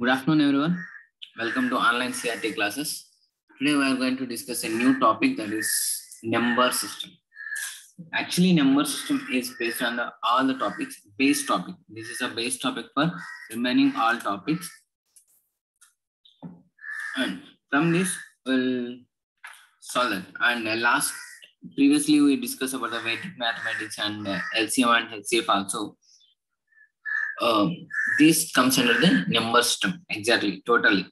Good afternoon, everyone. Welcome to online CRT classes. Today we are going to discuss a new topic that is number system. Actually, number system is based on the, all the topics, base topic. This is a base topic for remaining all topics. And from this, we'll solve it. And uh, last, previously we discussed about the Vedic mathematics and uh, LCM and HCF also. Um, this comes under the number system exactly totally.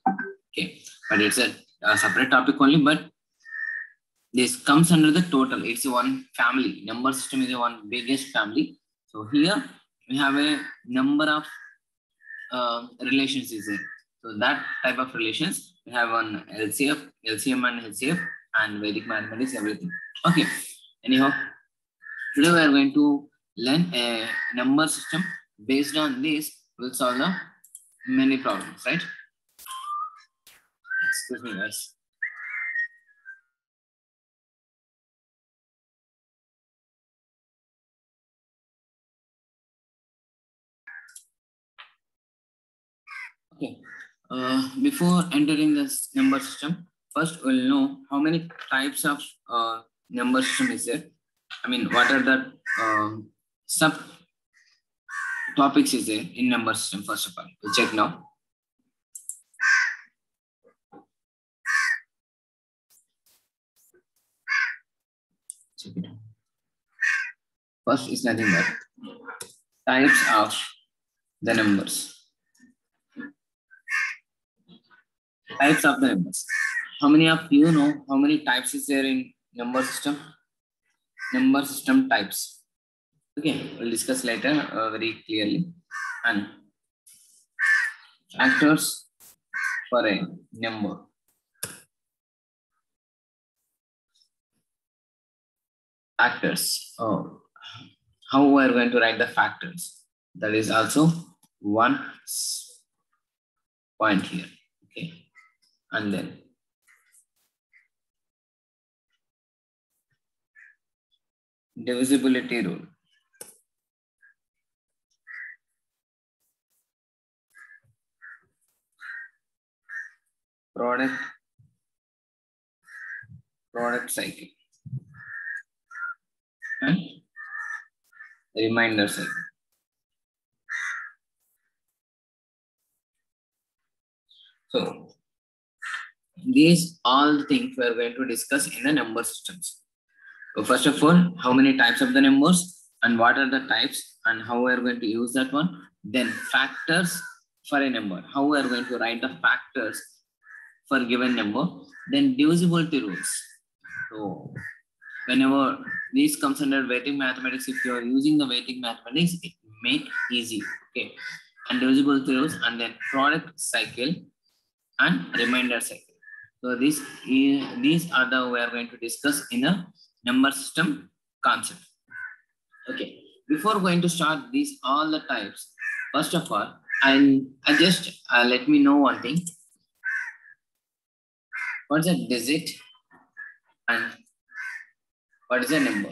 Okay but it's a, a, separate topic only but this comes under the total. It's one family. Number system is one biggest family. So here we have a number of uh, relations is there. So that type of relations we have on lcf lcm and hcf and vedic mathematics everything. Okay anyhow today we are going to learn a number system based on this we'll solve the many problems right? Excuse me guys. Okay uh, before entering this number system first we'll know how many types of uh, number system is there. I mean what are the um, sub topics is there. In number system first of all. We'll check now. Check it out. First is nothing but types of the numbers. Types of the numbers. How many of you know how many types is there in number system? Number system types Okay, we'll discuss later uh, very clearly. And factors for a number. Factors. Oh, how we are going to write the factors? That is also one point here. Okay, and then divisibility rule. Product product cycle and remainder cycle. So these all things we are going to discuss in the number systems. So first of all, how many types of the numbers and what are the types and how we are going to use that one. Then factors for a number, how we are going to write the factors for given number, then divisibility rules. So whenever this comes under Vedic mathematics, if you are using the Vedic mathematics, it make easy. Okay. And divisibility rules and then product cycle and remainder cycle. So this is, these are the we are going to discuss in a number system concept. Okay. Before going to start these all the types, first of all, and I just uh, let me know one thing what's a digit and what is a number?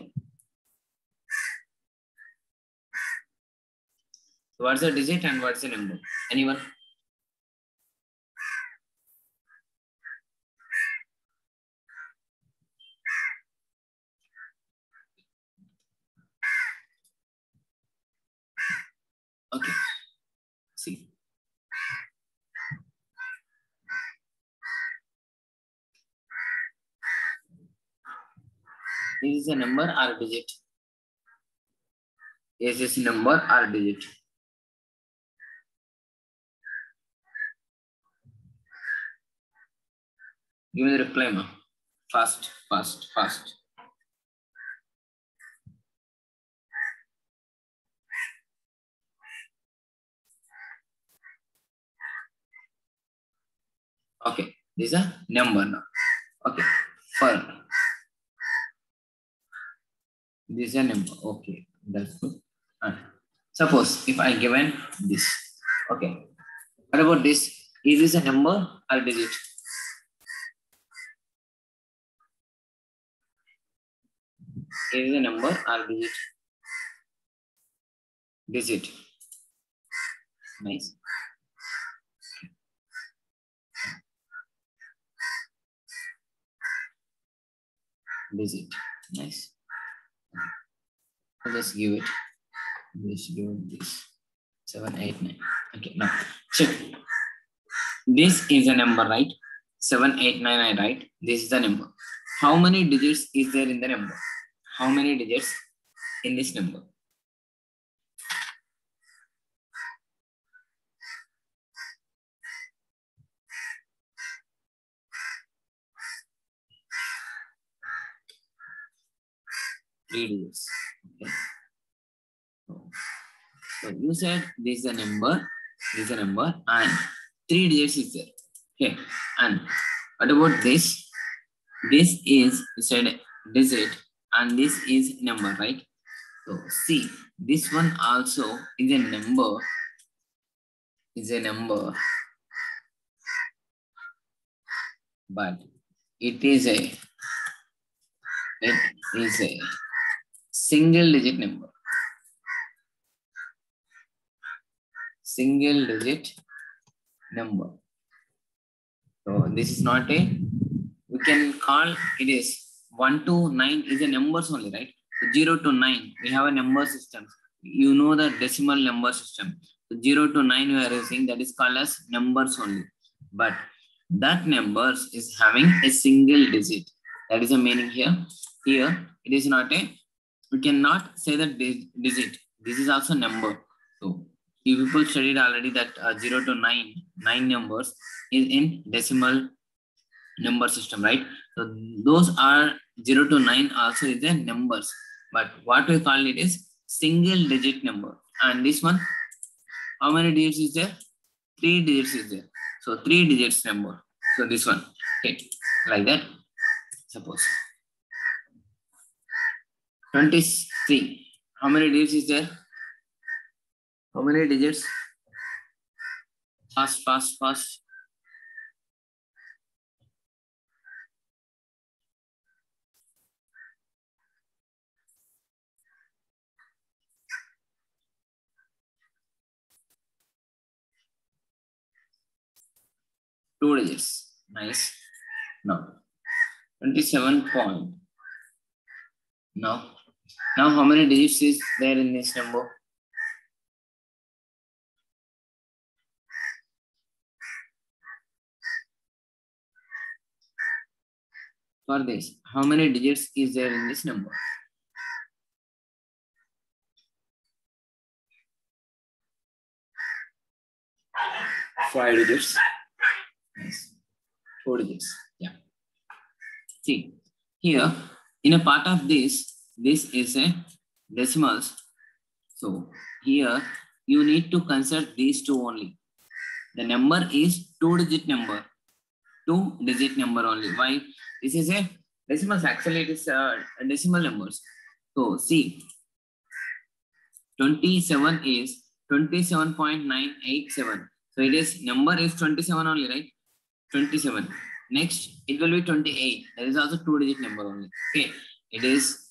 What's a digit and what's a number? Anyone? Is a number or digit? Is this number or digit? Give me the reply, ma. Fast, fast, fast. Okay, this is a number now. Okay, for This is a number. Okay, that's good. Uh, suppose if I given this. Okay. What about this? Is this a number or digit? Is a number or digit? Digit. Nice. Digit. Nice. Just give it. Just give this. Seven, eight, nine. Okay, now check. This is a number, right? Seven, eight, nine, I write. This is the number. How many digits is there in the number? How many digits in this number? Three digits. So you said this is a number, this is a number, and three digits is there. Okay. And what about this? This is said digit and this is number, right? So see, this one also is a number, is a number, but it is a, it is a single digit number. Single digit number. So this is not a, we can call it is 1 to 9 is a numbers only, right? So 0 to 9, we have a number system. You know the decimal number system. So 0 to 9 we are using that is called as numbers only. But that numbers is having a single digit. That is the meaning here. Here it is not a, we cannot say that digit. This is also number. So you people studied already that uh, 0 to 9, 9 numbers is in decimal number system, right? So those are 0 to 9 also is the numbers. But what we call it is single digit number. And this one, how many digits is there? Three digits is there. So three digits number. So this one, okay, like that. Suppose 23. How many digits is there? How many digits? Fast, fast, fast. Two digits. Nice. Now, 27 point. Now, now how many digits is there in this number? For this, how many digits is there in this number? Five digits. Yes. Four digits. Yeah. See, here in a part of this, this is a decimals. So here you need to consider these two only. The number is two digit number. Two digit number only. Why? This is a decimals. Actually, it is uh, decimal numbers. So see, 27 is 27.987. So it is number is 27 only, right? 27. Next, it will be 28. That is also two digit number only. Okay. It is,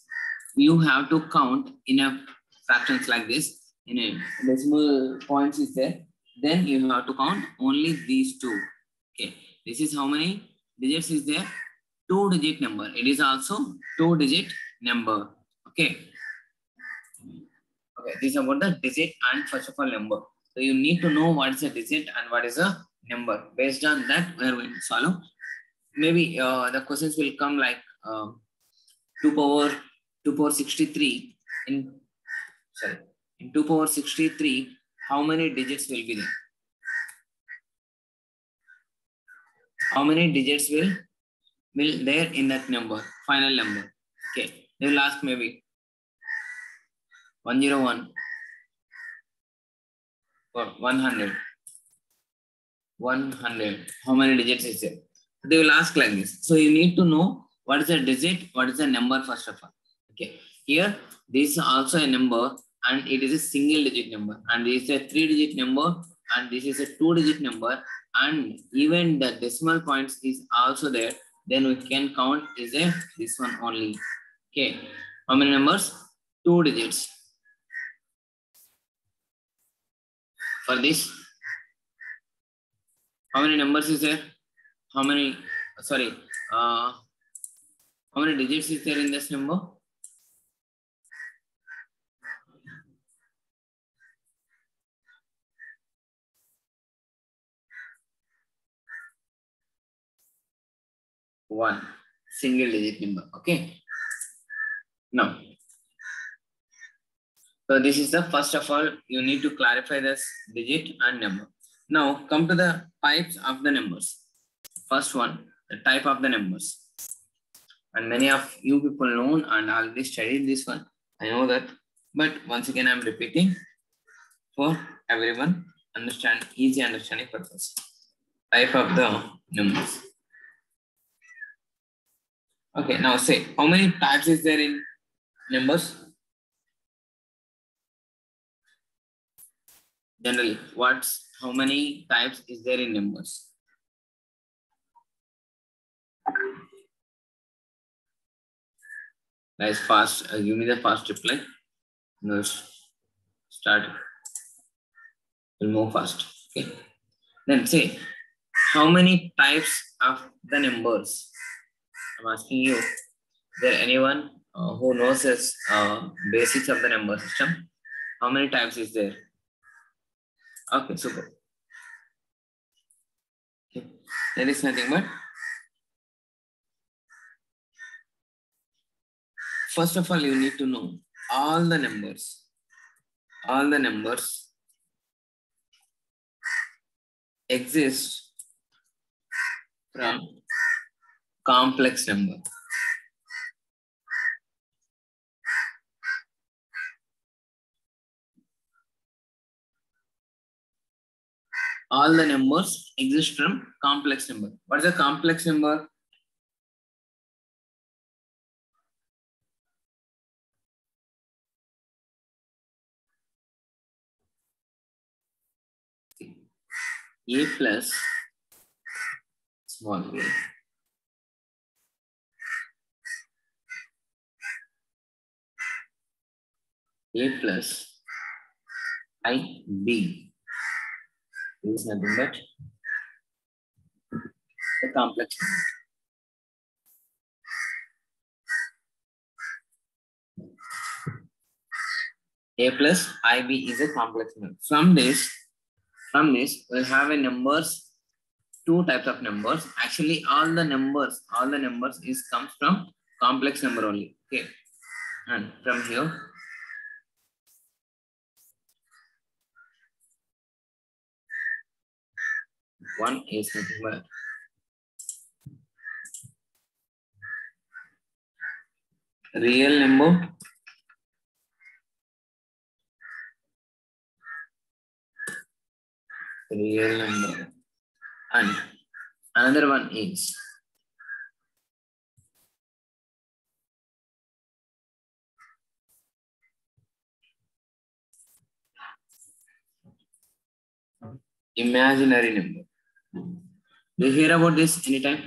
you have to count in a fractions like this. In a decimal points is there. Then you have to count only these two. Okay. This is how many digits is there? Two digit number. It is also two digit number. Okay. Okay. This is about the digit and first of all number. So you need to know what is a digit and what is a number. Based on that, we are going to solve. Maybe uh, the questions will come like uh, 2 power 2 power 63 in sorry in 2 power 63 how many digits will be there? How many digits will will there in that number final number? Okay they will ask maybe 101 or 100 100 how many digits is there? They will ask like this. So you need to know what is the digit what is the number first of all okay. Here this is also a number and it is a single digit number. And this is a three digit number and this is a two digit number. And even the decimal points is also there. Then we can count is a this one only. Okay. How many numbers? Two digits. For this. How many numbers is there? How many? Sorry. Uh How many digits is there in this number? One single digit number. Okay. Now, so this is the first of all, you need to clarify this digit and number. Now come to the types of the numbers. First one, the type of the numbers. And many of you people know and already studied this one. I know that. But once again, I'm repeating for everyone understand easy understanding purpose. Type of the numbers. Okay, now say how many types is there in numbers? Generally, what's how many types is there in numbers? Guys, fast. Uh, give me the fast reply. No, start. We'll move fast. Okay. Then say, how many types of the numbers? I'm asking you. Is there anyone uh, who knows this uh, basics of the number system? How many types is there? Okay, super. Okay. There is nothing but first of all, you need to know all the numbers. All the numbers exist from complex number. All the numbers exist from complex number. What is a complex number? a plus small a a plus i b is nothing but the complex a plus ib is a complex number from this from this, we'll have a numbers, two types of numbers. Actually, all the numbers, all the numbers is comes from complex number only. Okay. And from here, one is nothing but real number real number and another one is imaginary number do you hear about this anytime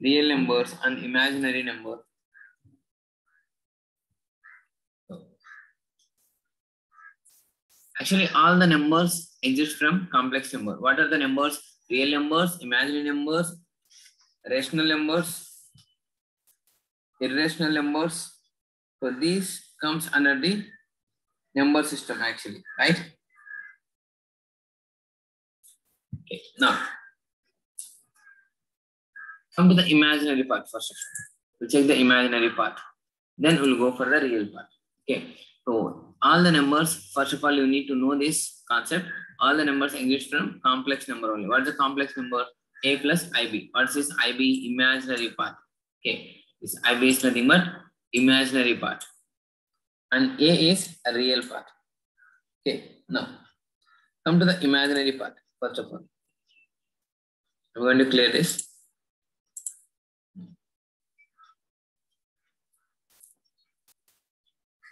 real numbers and imaginary number Actually, all the numbers exist from complex number. What are the numbers? Real numbers, imaginary numbers, rational numbers, irrational numbers. So these comes under the number system actually, right? Okay, now come to the imaginary part first. We'll check the imaginary part. Then we'll go for the real part. Okay. So all the numbers, first of all, you need to know this concept. All the numbers exist from complex number only. What is the complex number? A plus IB. What is this IB? Imaginary part. Okay. This IB is nothing but imaginary part. And A is a real part. Okay. Now, come to the imaginary part, first of all. I'm going to clear this.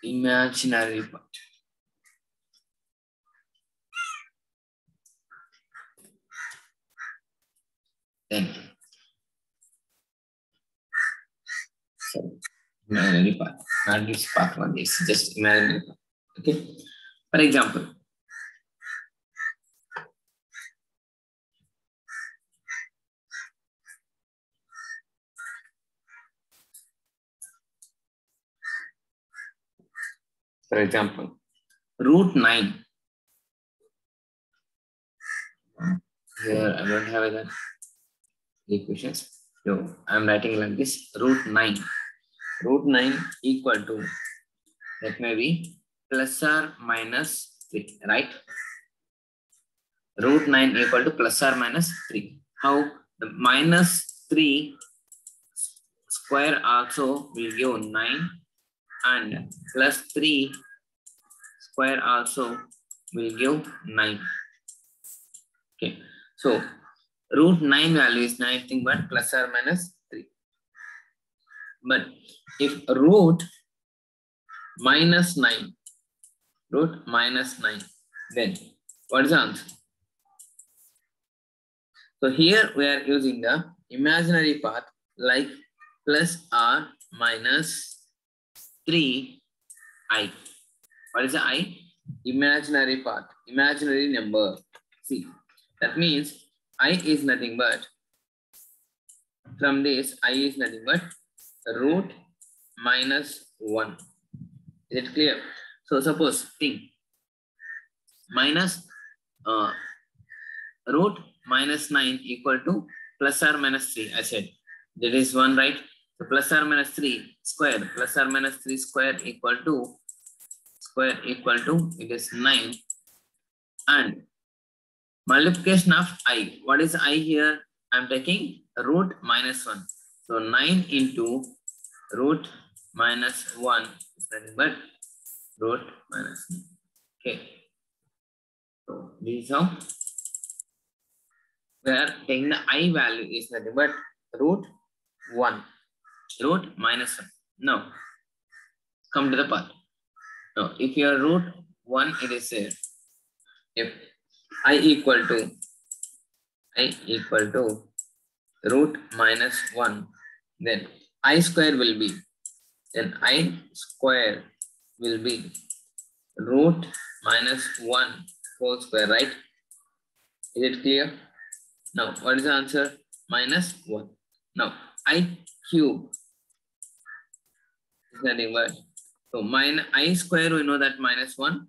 imaginary part. Then, so imaginary part, not this part one, it's just imaginary part. Okay. For example, For example, root 9. Here I don't have that equations. So I'm writing like this root 9. Root 9 equal to that may be plus or minus 3, right? Root 9 equal to plus or minus 3. How? The minus 3 square also will give 9 and plus 3 square also will give 9. Okay, so root 9 value is nothing but plus or minus 3. But if root minus 9, root minus 9, then what is the answer? So here we are using the imaginary part like plus or minus 3i. What is the i? Imaginary part, imaginary number. See, that means i is nothing but, from this i is nothing but root minus 1. Is it clear? So suppose think minus uh, root minus 9 equal to plus or minus 3 I said that is 1 right so plus or minus 3 square plus or minus 3 square equal to square equal to it is 9 and multiplication of i what is i here? I'm taking root minus 1 so 9 into root minus 1 is nothing but root minus 9 okay. So this is how where taking the i value is nothing but root 1, root minus 1. Now, come to the part. Now, if your root 1, it is here. If i equal to, i equal to root minus 1, then i square will be, then i square will be root minus 1 whole square, right? Is it clear? Now, what is the answer? Minus 1. Now, i cube is but, so minus i square, we know that minus 1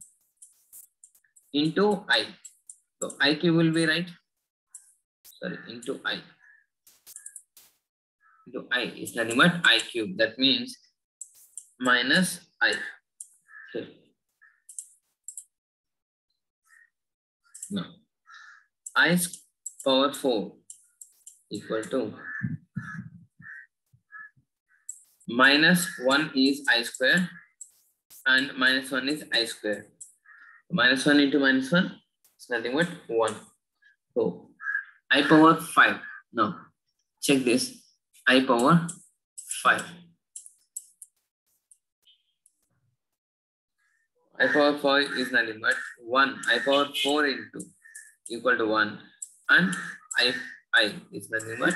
into i. So, i cube will be right. Sorry, into i. Into i is nothing but i cube. That means minus i. Okay. Now, i power 4 equal to minus 1 is i square and minus 1 is i square. Minus 1 into minus 1 is nothing but 1. So i power 5. Now check this. i power 5. i power 5 is nothing but 1. i power 4 into equal to 1 and i i is nothing but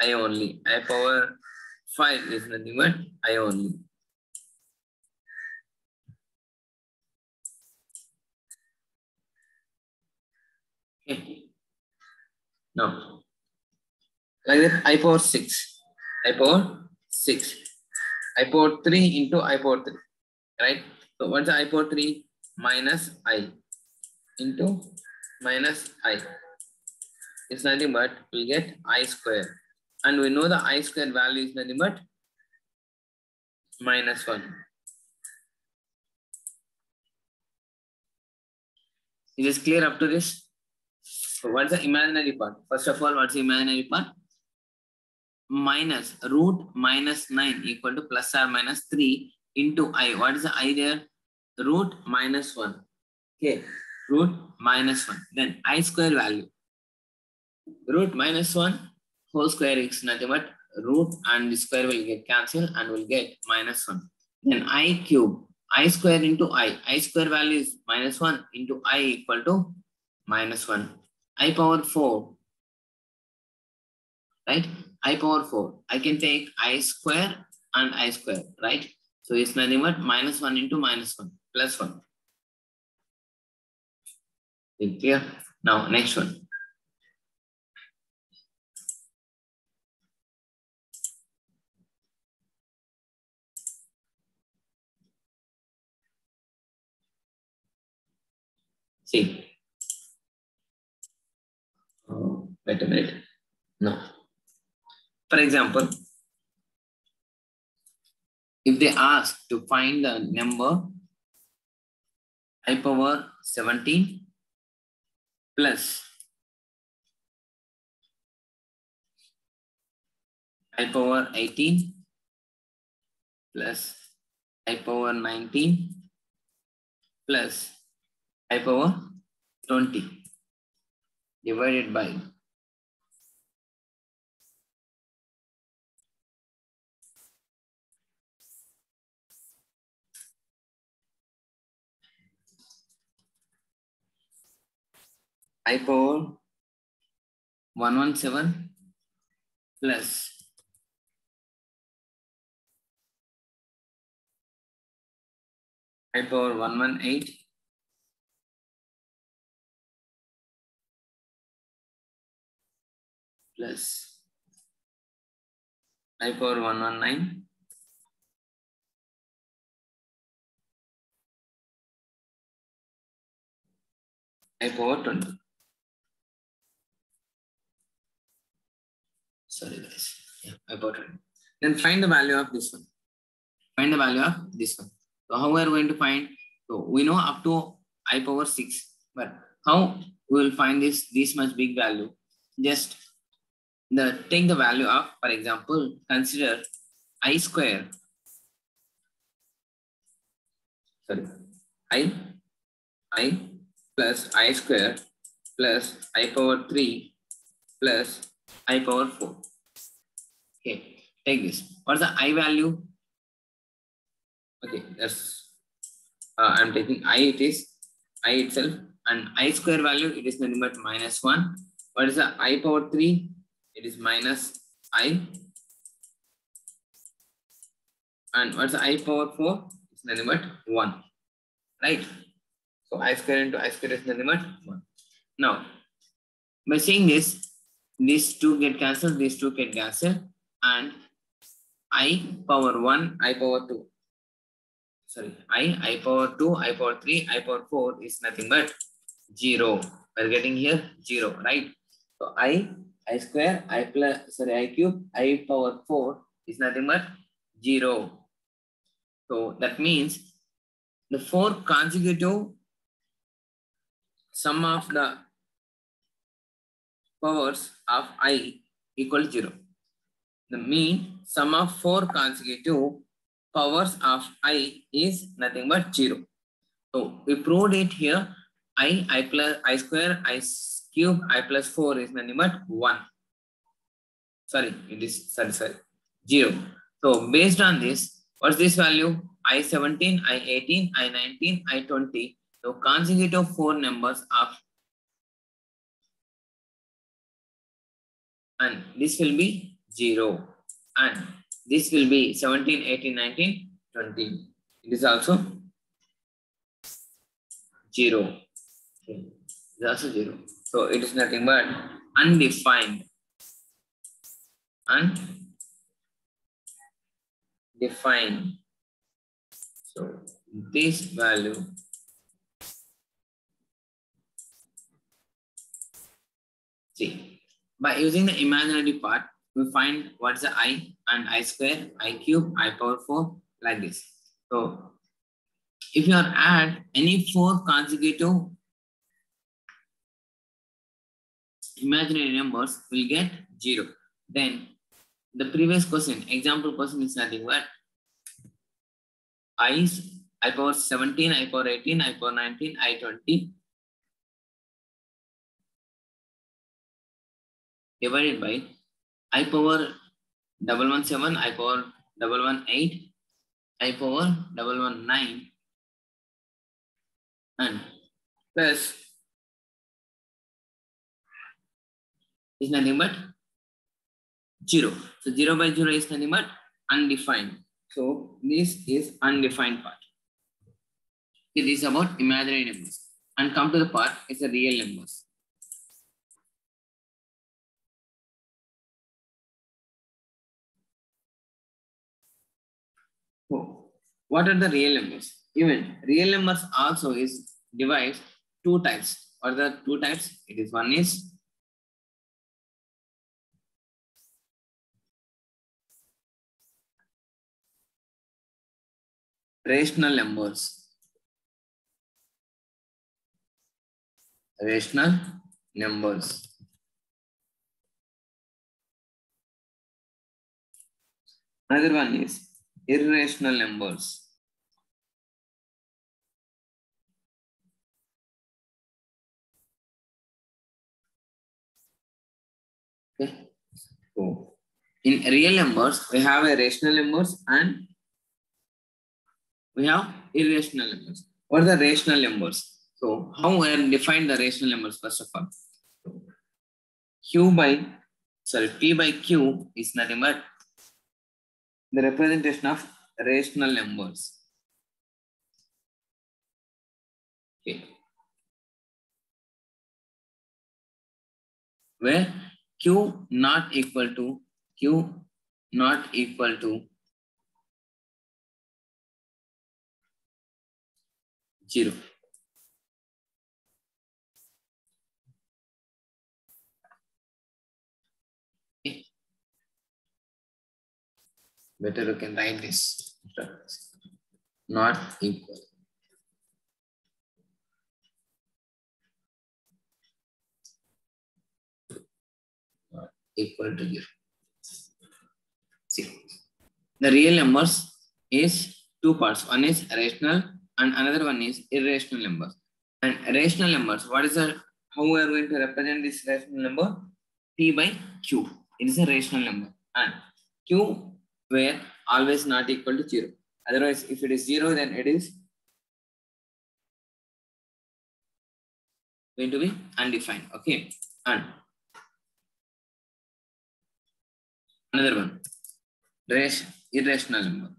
i only i power 5 is nothing but i only okay. Now like that i power 6 i power 6 i power 3 into i power 3 right? So what's i power 3 minus i into minus i. Is nothing but we get i square. And we know the i square value is nothing but minus 1. Is this clear up to this? So what's the imaginary part? First of all, what's the imaginary part? Minus root minus 9 equal to plus or minus 3 into i. What is the i there? Root minus 1. Okay, root minus 1. Then i square value root minus 1 whole square is nothing but root and the square will get cancelled and will get minus 1. Then i cube, i square into i. i square value is minus 1 into i equal to minus 1. i power 4, right? i power 4. I can take i square and i square, right? So it's nothing but minus 1 into minus 1 plus 1. Clear? Now next one. See. Oh, wait a minute. No. For example, if they ask to find the number i power 17 plus i power 18 plus i power 19 plus i power 20 divided by i power 117 plus i power 118 plus i power 119 i power 20 sorry guys. Yeah i power 20 then find the value of this one. Find the value of this one. So how we are going to find? So we know up to i power 6 but how we will find this this much big value? Just the take the value of for example consider i square. Sorry. I i plus i square plus i power 3 plus i power 4 okay take this. What's the i value? Okay that's uh, i'm taking i it is i itself and i square value it is nothing but minus 1 what is the i power 3 it is minus i. And what's i power 4 it's nothing but 1 right? So i square into i square is nothing but 1 now by saying this these two get cancelled these two get cancelled and i power 1 i power 2 sorry i i power 2 i power 3 i power 4 is nothing but 0 we're getting here 0 right? So i i square i plus sorry i cube i power 4 is nothing but 0 so that means the four consecutive sum of the powers of i equal 0 the mean sum of four consecutive powers of i is nothing but 0 so we proved it here. I i plus i square i cube i plus 4 is nothing but 1 sorry it is sorry sorry 0 so based on this what's this value? I17 i18 i19 i20 so consecutive four numbers of and this will be 0 and this will be 17 18 19 20 it is also 0 okay. it is also 0 so it is nothing but undefined undefined so this value see by using the imaginary part we find what's the i and i square, i cube, i power 4 like this. So if you are add any four consecutive imaginary numbers, will get 0. Then the previous question, example question is nothing but i, i power 17, i power 18, i power 19, i 20 divided by i power double one seven, I power double one eight, I power double one nine, and plus is nothing but zero. So zero by zero is nothing but undefined. So this is undefined part. It is about imaginary numbers. And come to the part, it's the real numbers. what are the real numbers? Even real numbers also is divides two types. What are the two types? It is one is rational numbers. Rational numbers. Another one is irrational numbers. Okay. So in real numbers, we have a rational numbers and we have irrational numbers. What are the rational numbers? So how we define the rational numbers first of all? Q by sorry P by Q is nothing but the representation of rational numbers. Okay. Where Q not equal to Q not equal to zero. Better you can write this. Not equal. Not equal to zero. See, the real numbers is two parts. One is rational and another one is irrational numbers. And rational numbers, what is the how we are going to represent this rational number? P by Q. It is a rational number. And Q where always not equal to zero. Otherwise, if it is zero, then it is going to be undefined. Okay. And another one, irrational number.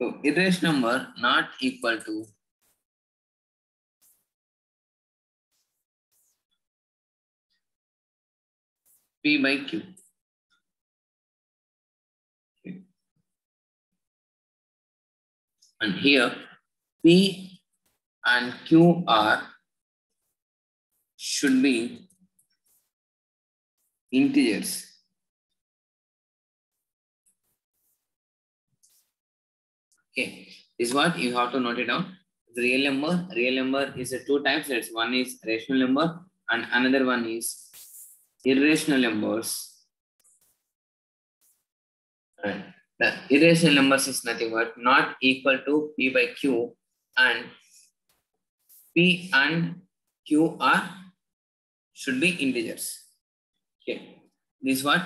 So irrational number not equal to P by Q. And here P and Q are should be integers. Okay, this is what you have to note it down. The real number, real number is two types. That's one is rational number and another one is irrational numbers. And the irrational numbers is nothing but not equal to P by Q and P and Q are should be integers. Okay, this is what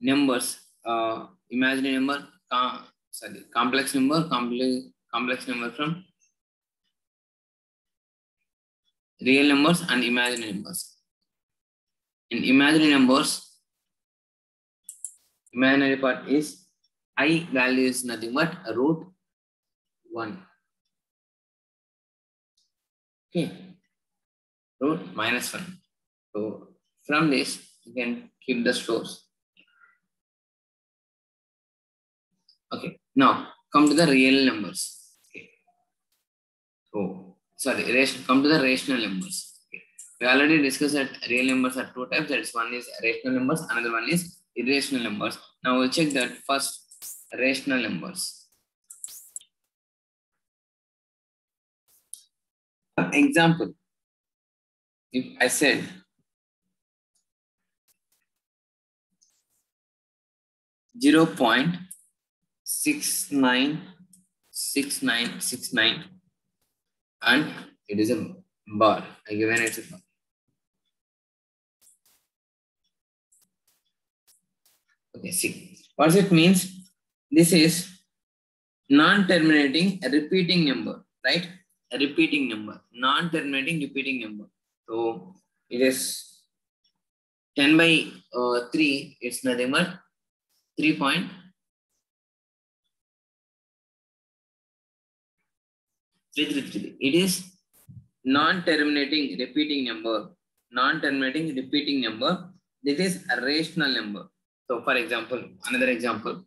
numbers, uh, imaginary number, uh, sorry, complex number, complex, complex number from real numbers and imaginary numbers. In imaginary numbers, imaginary part is i value is nothing but root 1. Okay, root minus 1. So from this, you can keep the stores. Okay, now come to the real numbers. Okay. So, sorry, come to the rational numbers. Okay. We already discussed that real numbers are two types. That is one is rational numbers, another one is irrational numbers. Now we'll check that first rational numbers. Example, if I said zero point six nine six nine six nine and it is a bar. I given it a bar. Okay, see. What does it means? This is non-terminating repeating number, right? A repeating number, non-terminating repeating number. So it is 10 by uh, 3, it's nothing but 3 three, three, three. It is non-terminating repeating number, non-terminating repeating number This is a rational number. So for example, another example,